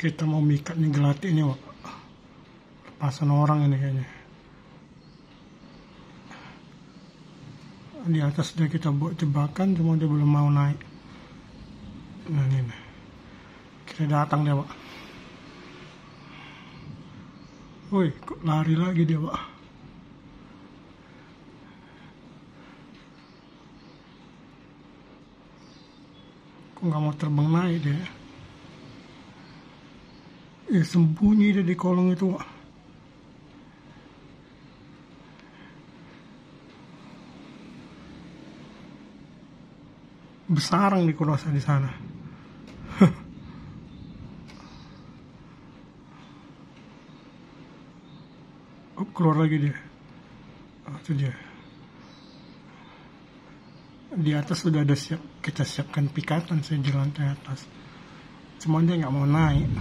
kita mau mikat nih gelati ini Wak. lepasan orang ini kayaknya. Di atas dia kita buat jebakan cuma dia belum mau naik. Nah ini nih. kita datang dia pak woi kok lari lagi dia pak kok nggak mau terbang naik dia eh sembunyi dia di kolong itu pak besarang di kurasa di sana. Oh, keluar lagi dia. Oh, itu dia. Di atas sudah ada siap kita siapkan pikatan saya di lantai atas. Cuma dia nggak mau naik